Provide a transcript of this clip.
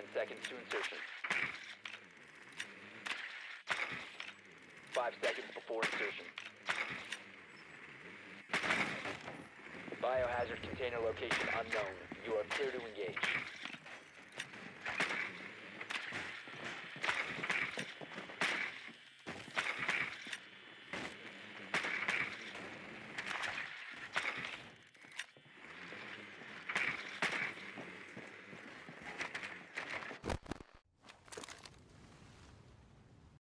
Ten seconds to insertion. Five seconds before insertion. Biohazard container location unknown. You are clear to engage.